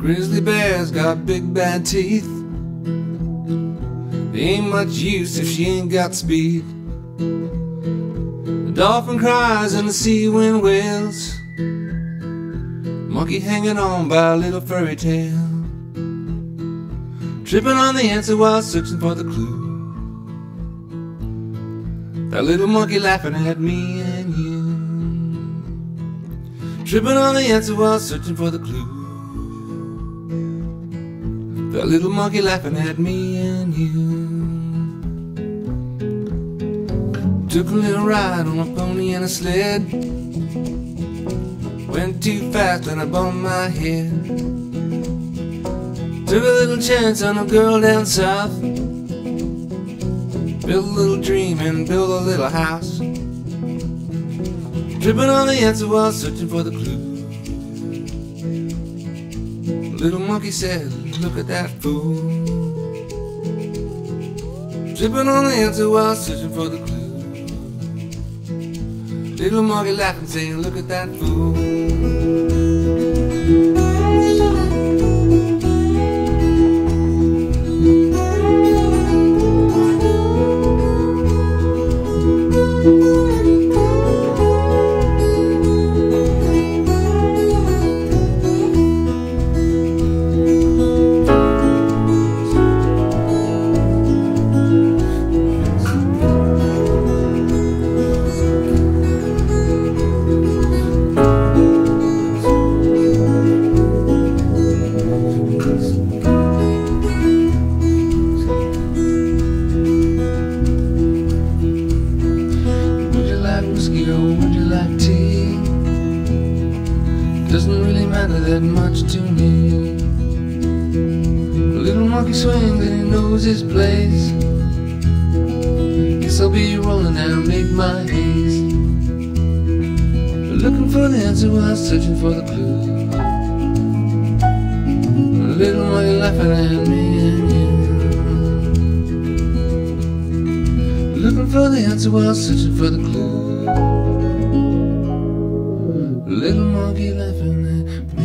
Grizzly bear's got big bad teeth. There ain't much use if she ain't got speed. The dolphin cries and the sea wind wails. Monkey hanging on by a little furry tail. Tripping on the answer while searching for the clue. That little monkey laughing at me and you. Tripping on the answer while searching for the clue. That little monkey laughing at me and you. Took a little ride on a pony and a sled. Went too fast and I bumped my head. Took a little chance on a girl down south. Built a little dream and built a little house. Tripping on the answer while searching for the clue. Little monkey said, look at that fool. Tripping on the answer while searching for the clue. Little monkey laughing, saying, look at that fool. Doesn't really matter that much to me. A little monkey swings and he knows his place. Guess I'll be rolling down, make my haste. Looking for the answer while searching for the clue. A little monkey laughing at me and you. Looking for the answer while searching for the clue. Little monkey laughing at